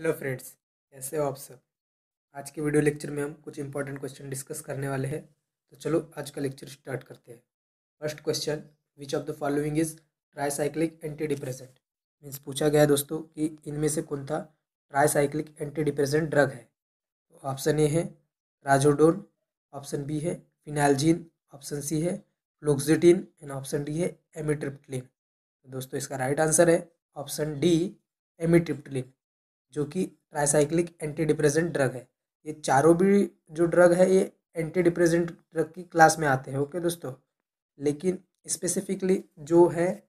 Hello friends कैसे हो आप सब? आज के वीडियो लेक्चर में हम कुछ इंपॉर्टेंट क्वेश्चन डिस्कस करने वाले हैं। तो चलो, आज का लेक्चर स्टार्ट करते हैं। First question which of the following is tricyclic antidepressant means पूछा गया है दोस्तों कि इनमें से कौन था ट्राईसाइक्लिक एंटी डिप्रेजेंट ड्रग है। तो ऑप्शन ए है राजोडोन ऑप्शन बी है फिनालजीन ऑप्शन सी है फ्लोक्सिटिन एंड ऑप्शन डी है एमिट्रिप्टलिन तो दोस्तों इसका राइट आंसर है ऑप्शन डी एमिट्रिप्टलिन जो कि ट्राईसाइक्लिक एंटी डिप्रेजेंट ड्रग है। ये चारों भी जो ड्रग है, ये एंटी डिप्रेजेंट ड्रग की क्लास में आते हैं ओके दोस्तों? लेकिन स्पेसिफिकली जो है,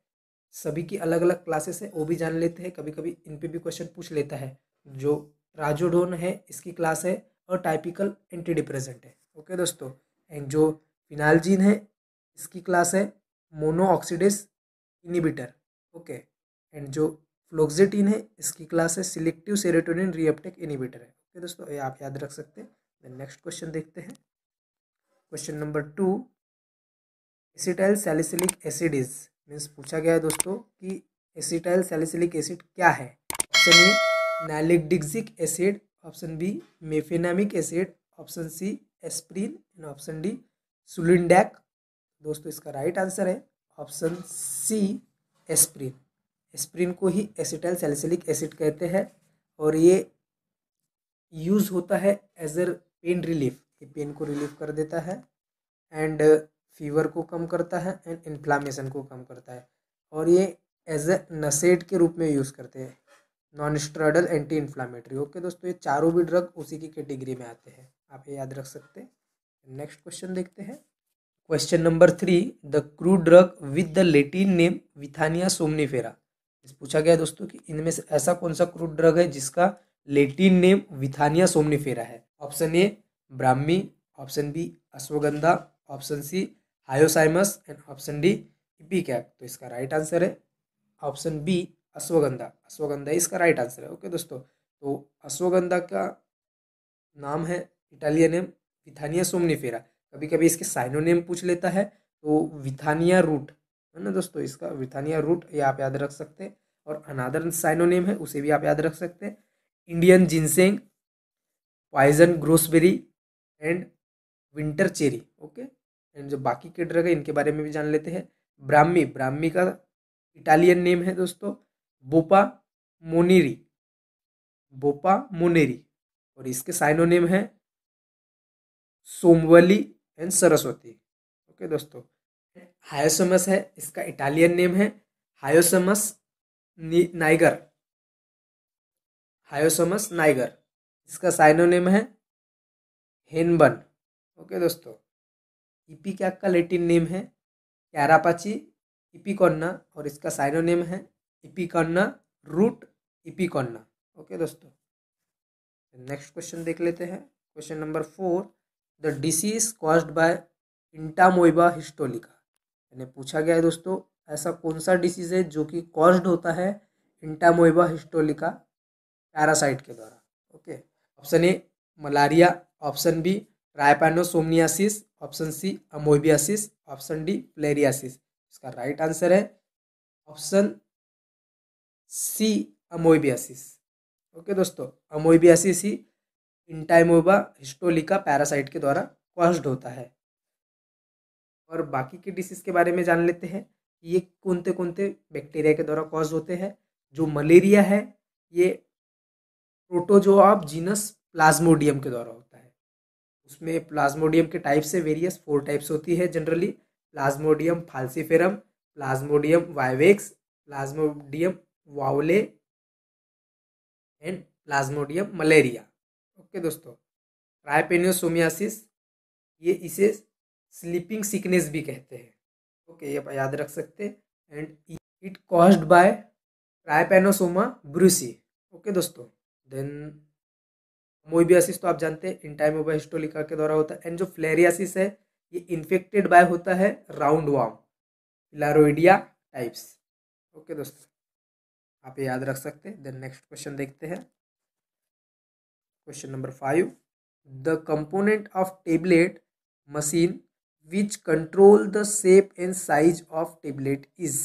सभी की अलग अलग क्लासेस है, वो भी जान लेते हैं। कभी कभी इन पे भी क्वेश्चन पूछ लेता है। जो राजोडोन है, इसकी क्लास है और टाइपिकल एंटी डिप्रेजेंट है ओके दोस्तों? एंड जो फिनालजीन है, इसकी क्लास है mono oxidase inhibitor okay and जो फ्लोक्जेटिन है, इसकी क्लास है सिलेक्टिव सेरेटोनिन रीअपटेक इनिबिटर है। ओके दोस्तों, ये आप याद रख सकते हैं। नेक्स्ट क्वेश्चन देखते हैं। Question number two acetyl salicylic acid is means पूछा गया है दोस्तों कि एसिटाइल सैलिसिलिक एसिड क्या है? Option A nalidixic acid option B mefenamic acid option C aspirin and option D sulindac दोस्तों, इसका राइट आंसर है ऑप्शन सी एस्प्रिन एस्प्रिन को ही एसिटाइल सैलिसिलिक एसिड कहते हैं और ये यूज़ होता है एज अ पेन रिलीफ ये पेन को रिलीफ कर देता है एंड फीवर को कम करता है एंड इन्फ्लामेशन को कम करता है और ये एज ए नसेड के रूप में यूज़ करते हैं non steroidal anti inflammatory okay दोस्तों, ये चारों भी ड्रग उसी की कैटेगरी में आते हैं। आप ये याद रख सकते हैं। नेक्स्ट क्वेश्चन देखते हैं। Question number three the crude drug with the Latin name Withania somnifera पूछा गया दोस्तों कि इनमें से ऐसा कौन सा क्रूड ड्रग है जिसका लेटिन नेम विथानिया सोमनीफेरा है? Option A, brahmi, option B, ashwagandha, option C, hyoscyamus and option D, ipecac. तो इसका राइट आंसर है। Option B, ashwagandha. अश्वगंधा इसका राइट आंसर है। ओके दोस्तों तो अश्वगंधा का नाम है इटालियन नेम विथानिया सोमनीफेरा। कभी कभी इसके साइनोनेम पूछ लेता है तो विथानिया रूट है ना दोस्तों? इसका विथानिया रूट ये आप याद रख सकते हैं और अनादर साइनोनेम है, उसे भी आप याद रख सकते हैं। Indian ginseng, poison gooseberry and winter cherry, okay? And जो बाकी के ड्रग है, इनके बारे में भी जान लेते हैं। ब्राह्मी ब्राह्मी का इटालियन नेम है दोस्तों। बोपा मोनेरी बोपा मोनेरी, और इसके साइनोनेम है सोमवली एंड सरस्वती, ओके दोस्तों? हायोसमस है, इसका इटालियन नेम है, हायोसमस नाइगर। हायोसमस नाइगर, इसका साइनो नेम है हेनबन ओके दोस्तों इपी क्या का लेटिन नेम है? कैरापाची इपिकॉन्ना, और इसका साइनो नेम है, इपिकॉन्ना रूट इपिकॉन्ना। ओके दोस्तों, नेक्स्ट क्वेश्चन देख लेते हैं। Question number four, the disease caused by entamoeba histolytica. यानी पूछा गया है दोस्तों, ऐसा कौन सा डिसीज़ है जो कि कॉज्ड होता है इंटामोइबा हिस्टोलिका पैरासाइट के द्वारा? Okay option A malaria option B trypanosomiasis option C amoebiasis option D filariasis इसका राइट आंसर है ऑप्शन सी अमोबियासिस ओके दोस्तों अमोबियासिस ही इंटाइमोबा हिस्टोलिका पैरासाइट के द्वारा कॉज्ड होता है। और बाकी के डिसीज़ के बारे में जान लेते हैं ये कौन से कौन से बैक्टीरिया के द्वारा कॉज होते हैं, जो मलेरिया है, ये प्रोटोजोआब जीनस प्लाज्मोडियम के द्वारा होता है। उसमें प्लाज्मोडियम के टाइप से वेरियस फोर टाइप्स होती है generally plasmodium falciparum plasmodium vivax plasmodium ovale and plasmodium malariae okay दोस्तों ट्राइपेनियोसोमियासिस ये इसे स्लीपिंग सिकनेस भी कहते हैं। ओके ये आप याद रख सकते हैं। And it caused by trypanosoma brucei okay दोस्तों देन मोइबियासिस तो आप जानते हैं इंटाइमोबा हिस्टोलिका के द्वारा होता है। एंड जो फ्लेरियासिस है, ये इन्फेक्टेड बाय होता है round worm filarioidea types okay दोस्तों, आप ये याद रख सकते हैं। देन नेक्स्ट क्वेश्चन देखते हैं। Question number five the component of tablet machine which control the shape and size of tablet is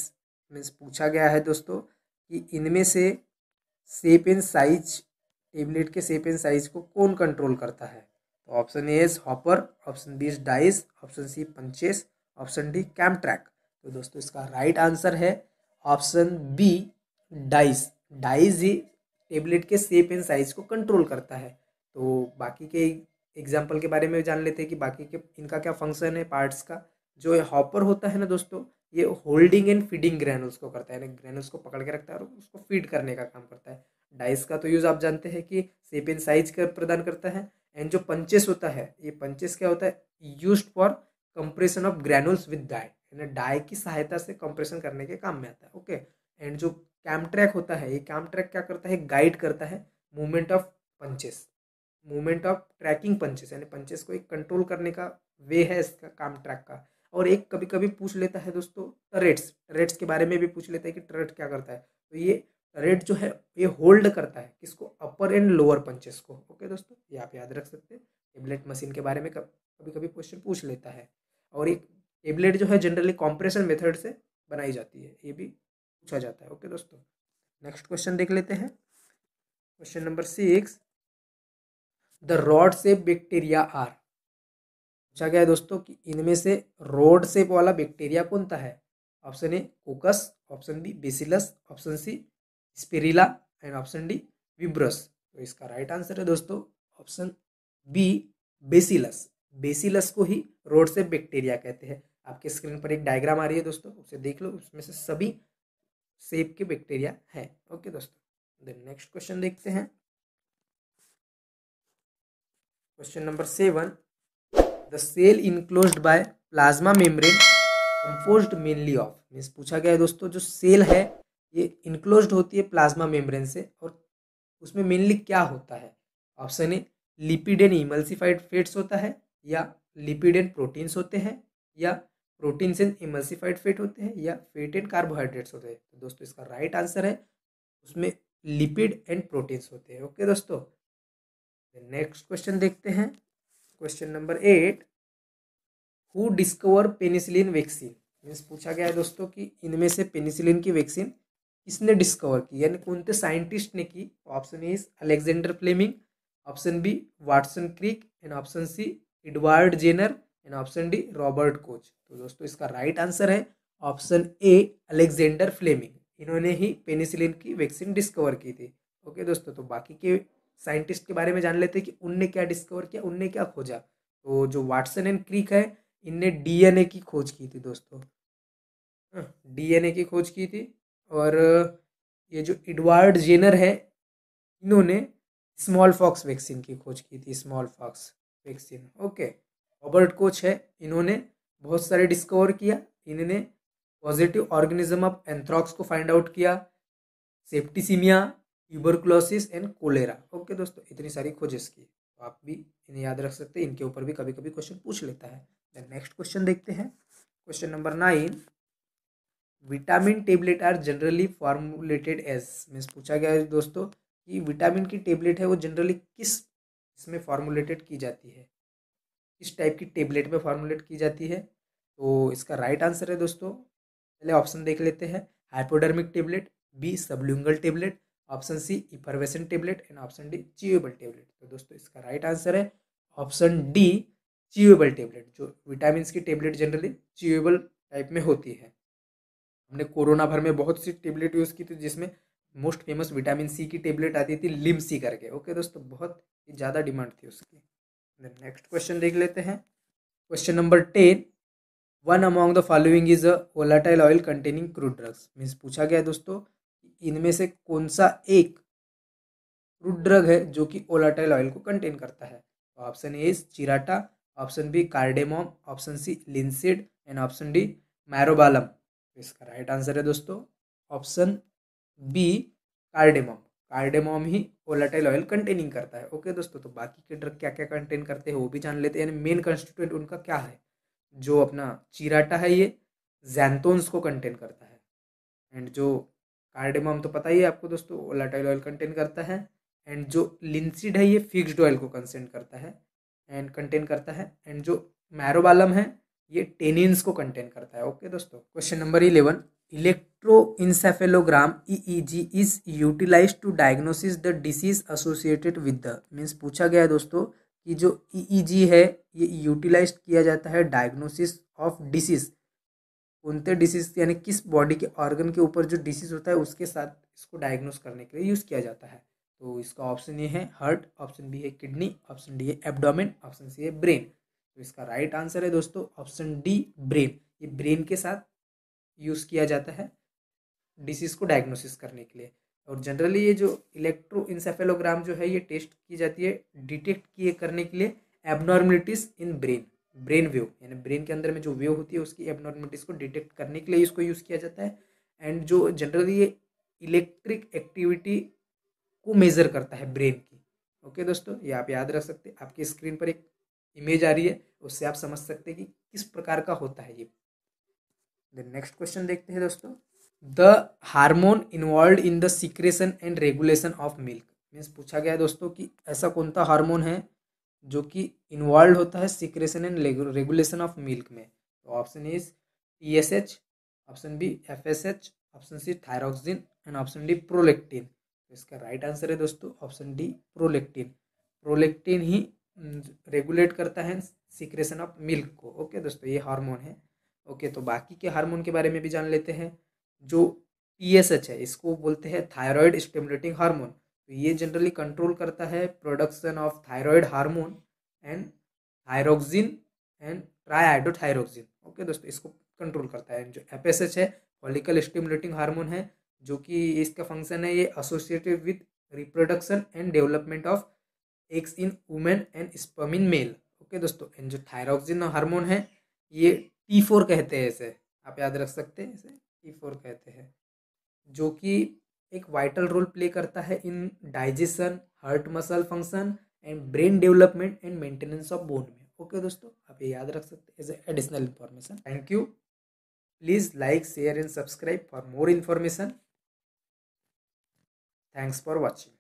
means पूछा गया है दोस्तों कि इनमें से शेप एंड साइज़ टेबलेट के सेप एंड साइज़ को कौन कंट्रोल करता है? तो option A is hopper option B is dies option C punches option D cam track तो दोस्तों इसका राइट आंसर है ऑप्शन बी डाइस डाइस ही टेबलेट के सेप एंड साइज़ को कंट्रोल करता है। तो बाकी के एग्ज़ाम्पल के बारे में जान लेते हैं कि बाकी के इनका क्या फ़ंक्शन है पार्ट्स का। जो हॉपर होता है ना दोस्तों, ये होल्डिंग एंड फीडिंग ग्रैनुल्स को करता है यानी ग्रैनुल्स को पकड़ के रखता है और उसको फ़ीड करने का काम करता है। डाइस का तो यूज़ आप जानते हैं कि सेप एंड साइज़ का प्रदान करता है। एंड जो पंचेस होता है, ये पंचेस क्या होता है? Use for compression of granules with die. यानी डाई की सहायता से कंप्रेशन करने के काम में आता है, ओके? एंड जो कैम ट्रैक होता है, ये कैम ट्रैक क्या करता है? गाइड करता है movement of punches. Movement of tracking punches यानी पंचेस को एक कंट्रोल करने का वे है इसका काम ट्रैक का। और एक कभी कभी पूछ लेता है दोस्तों टरेट्स टरेट्स के बारे में भी पूछ लेता है कि टरेट क्या करता है। तो ये टरेट जो है, ये होल्ड करता है किसको? अपर एंड लोअर पंचेस को। ओके दोस्तों, ये आप याद रख सकते हैं। टेबलेट मशीन के बारे में कभी कभी क्वेश्चन पूछ लेता है। और एक टेबलेट जो है जनरली कॉम्प्रेशन मेथड से बनाई जाती है, ये भी पूछा जाता है। ओके दोस्तों नेक्स्ट क्वेश्चन देख लेते हैं। Question number six the rod shape bacteria are. पूछा गया है दोस्तों कि इनमें से रोड सेप वाला बैक्टीरिया कौन सा है? Option A, coccus, option B, bacillus, option C, spirilla, and option D, vibrios. तो इसका राइट आंसर है दोस्तों, ऑप्शन बी, बेसिलस। बेसिलस को ही रोड सेप बैक्टीरिया कहते हैं। आपके स्क्रीन पर एक डायग्राम आ रही है दोस्तों, उसे देख लो, उसमें से सभी सेप के बैक्टीरिया है। ओके दोस्तों नेक्स्ट क्वेश्चन देखते हैं। Question number seven the cell enclosed by plasma membrane composed mainly of means पूछा गया है दोस्तों, जो सेल है, ये इनक्लोज्ड होती है प्लाज्मा मेम्ब्रेन से और उसमें मेनली क्या होता है? Option A lipid and emulsified fats होता है या लिपिड एंड प्रोटीन्स होते हैं या प्रोटीन्स एंड इमल्सिफाइड फेट होते हैं या फेट एंड कार्बोहाइड्रेट्स होते हैं। तो दोस्तों, इसका राइट आंसर है, उसमें लिपिड एंड प्रोटीन्स होते हैं। ओके दोस्तों नेक्स्ट क्वेश्चन देखते हैं। Question number eight who discover penicillin vaccine means पूछा गया है दोस्तों कि इनमें से पेनिसिलिन की वैक्सीन किसने डिस्कवर की? यानी कौन से साइंटिस्ट ने की? Option A is Alexander Fleming option B Watson Crick and option C Edward Jenner and option D Robert Koch तो दोस्तों इसका राइट right आंसर है ऑप्शन ए अलेक्जेंडर फ्लेमिंग इन्होंने ही पेनिसिलिन की वैक्सीन डिस्कवर की थी। ओके दोस्तों तो बाकी के साइंटिस्ट के बारे में जान लेते हैं कि उनने क्या डिस्कवर किया उनने क्या खोजा। तो जो वाटसन एंड क्रिक है इनने डीएनए की खोज की थी दोस्तों। डीएनए हाँ, की खोज की थी और ये जो एडवर्ड जेनर है इन्होंने स्मॉल फॉक्स वैक्सीन की खोज की थी smallpox vaccine. Okay Robert Koch है इन्होंने बहुत सारे डिस्कवर किया इन्होंने पॉजिटिव ऑर्गेनिज्म ऑफ़ एंथ्रॉक्स को फाइंड आउट किया septicaemia tuberculosis and cholera okay दोस्तों, इतनी सारी खोजेस की तो आप भी इन्हें याद रख सकते हैं, इनके ऊपर भी कभी कभी क्वेश्चन पूछ लेता है। नेक्स्ट क्वेश्चन देखते हैं। Question number nine vitamin tablet are generally formulated as means पूछा गया है दोस्तों कि विटामिन की टेबलेट है, वो जनरली किस इसमें फॉर्मुलेटेड की जाती है? किस टाइप की टेबलेट में फॉर्मुलेट की जाती है? तो इसका राइट आंसर है दोस्तों। पहले ऑप्शन देख लेते हैं। Hypodermic tablet B sublingual tablet option C effervescent tablet and option D chewable tablet. तो दोस्तों, इसका राइट आंसर है ऑप्शन डी च्यूएबल टेबलेट, जो विटामिन की टेबलेट जनरली च्यूएबल टाइप में होती है। हमने कोरोना भर में बहुत सी टेबलेट यूज़ की थी जिसमें मोस्ट फ़ेमस विटामिन सी की टेबलेट आती थी, लिम सी करके। ओके दोस्तों, बहुत ही ज़्यादा डिमांड थी उसकी। नेक्स्ट क्वेश्चन देख लेते हैं। Question number ten one among the following is a volatile oil containing crude drugs means पूछा गया है दोस्तों इनमें से कौन सा एक फ्रूट ड्रग है जो कि ओलाटाइल ऑयल को कंटेन करता है? तो option A is chirata, option B cardamom, option C linseed and option D myrobalan. तो इसका राइट आंसर है दोस्तों ऑप्शन बी कार्डेमोम। कार्डेमोम ही ओलाटाइल ऑयल कंटेनिंग करता है। ओके दोस्तों तो बाकी के ड्रग क्या क्या कंटेन करते हैं वो भी जान लेते हैं। यानी मेन कंस्टिट्यूएंट उनका क्या है? जो अपना चिराटा है ये जैनतोन्स को कंटेन करता है। एंड जो कार्डेमम तो पता ही है आपको दोस्तों वोलाटाइल ऑयल कंटेन करता है एंड जो लिंसिड है ये फिक्स्ड ऑयल को कंसेंट करता है एंड कंटेन करता है एंड जो मैरोबालम है, ये टेनिन्स को कंटेन करता है। ओके दोस्तों question number eleven electroencephalogram EEG is utilise to diagnosis the disease associated with the means पूछा गया है दोस्तों कि जो EEG है, ये यूटिलाइज किया जाता है डायग्नोसिस ऑफ़ डिसीज कौनते डिसीज यानी किस बॉडी के ऑर्गन के ऊपर जो डिसीज होता है, उसके साथ इसको डायग्नोस करने के लिए यूज़ किया जाता है। तो इसका ऑप्शन ये है हार्ट ऑप्शन बी है किडनी ऑप्शन डी है एब्डोमेन ऑप्शन सी है ब्रेन तो इसका राइट आंसर है दोस्तों ऑप्शन डी ब्रेन ये ब्रेन के साथ यूज़ किया जाता है डिसीज को डायग्नोसिस करने के लिए। और जनरली ये जो इलेक्ट्रो इंसेफेलोग्राम जो है, ये टेस्ट की जाती है डिटेक्ट किए करने के लिए abnormalities in brain brain wave, यानी ब्रेन के अंदर में जो वेव होती है उसकी एबनॉर्मलिटीज को डिटेक्ट करने के लिए इसको यूज़ किया जाता है एंड जो जनरली ये इलेक्ट्रिक एक्टिविटी को मेज़र करता है ब्रेन की। ओके दोस्तों, ये आप याद रख सकते हैं। आपकी स्क्रीन पर एक इमेज आ रही है, उससे आप समझ सकते हैं कि किस प्रकार का होता है ये। देन नेक्स्ट क्वेश्चन देखते हैं दोस्तों। The hormone involve in the secretion and regulation of milk means पूछा गया है दोस्तों कि ऐसा कौन सा हार्मोन है जो कि इन्वॉल्व होता है secretion and regulation of milk में। तो option is T S H option B F S H option C thyroxine and option D prolactin तो इसका राइट आंसर है दोस्तों ऑप्शन डी प्रोलेक्टिन प्रोलेक्टिन ही रेगुलेट करता है सिक्रेशन ऑफ़ मिल्क को। ओके दोस्तों, ये हार्मोन है। ओके तो बाकी के हार्मोन के बारे में भी जान लेते हैं। जो टी एस एच है, इसको बोलते हैं थायराइड स्टिमुलेटिंग हार्मोन तो ये जनरली कंट्रोल करता है production of thyroid hormone and thyroxine and triiodothyronine okay दोस्तों, इसको कंट्रोल करता है। जो एफ़ एस एच है फॉलिकल स्टिमुलेटिंग हार्मोन है, जो कि इसका फ़ंक्शन है ये associated with reproduction and development of eggs in women and sperm in male okay दोस्तों एंड जो थायरोक्सिन हार्मोन है, ये टी फोर कहते हैं इसे। आप याद रख सकते हैं इसे? टी फोर कहते हैं। जो कि एक वाइटल रोल प्ले करता है in digestion heart muscle function and brain development and maintenance of bone में। ओके दोस्तों, आप ये याद रख सकते हैं as additional information thank you please like share and subscribe for more information thanks for watching